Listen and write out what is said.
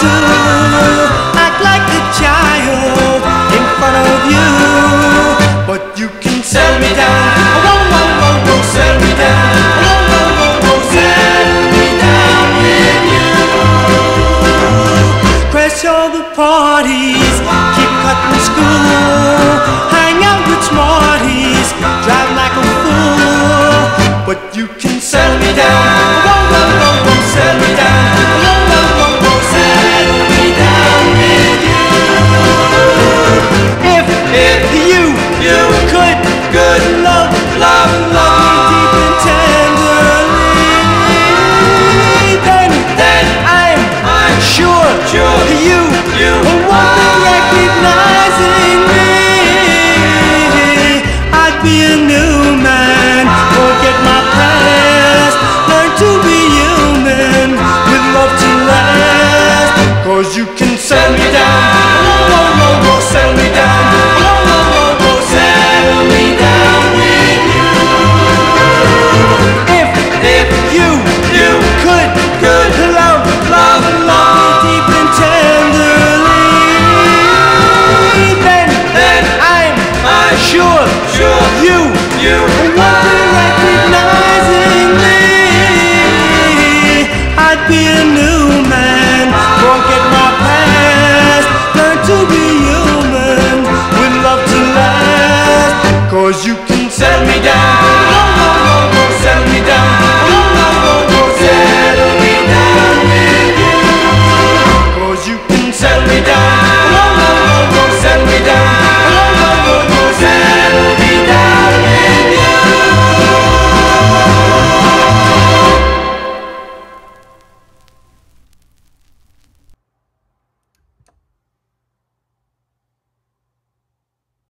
do. Act like a child in front of you, but you can sell me down. Whoa, whoa, whoa, whoa, sell me down. Whoa, whoa, whoa, whoa, sell me down with you. Crash all the parties, keep cutting school, hang out with smarties, drive like a fool, but you can sell me down. Be a new man, forget my past, learn to be human, with love to last. Cause you can sell me down, sure, you, you be recognizing me. I'd be a new man, forget my past, learn to be human, with love to last. Cause you